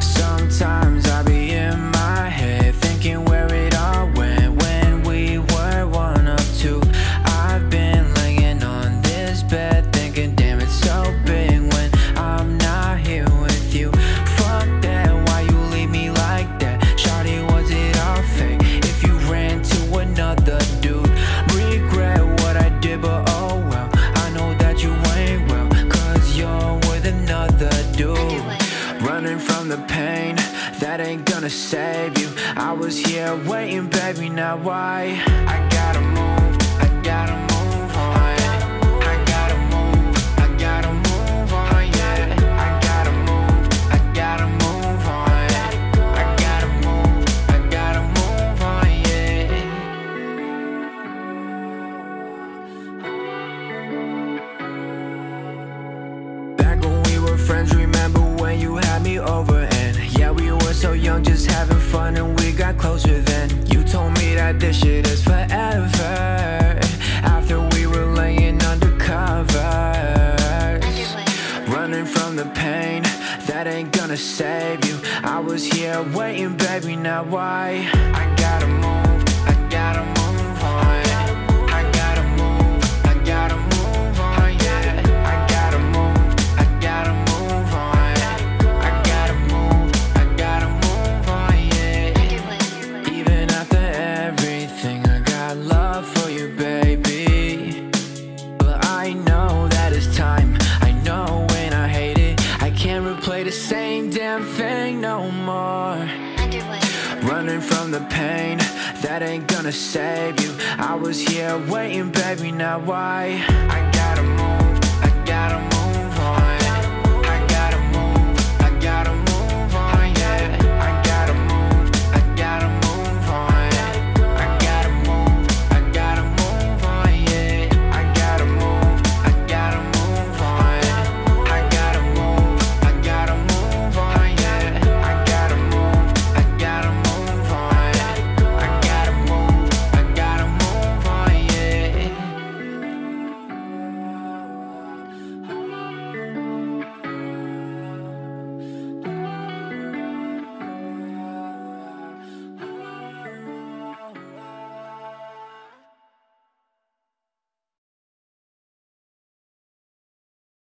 Sometimes I be from the pain, that ain't gonna save you. I was here waiting, baby, now why? I gotta move, I gotta move on. I gotta move, I gotta move on, yeah. I gotta move, I gotta move on. I gotta move, I gotta move on, yeah. Back when we were friends, remember young, just having fun and we got closer then. You told me that this shit is forever. After we were laying under covers, running from the pain that ain't gonna save you. I was here waiting, baby, now why? I gotta same damn thing no more. Running from the pain that ain't gonna save you. I was here waiting, baby, now why? I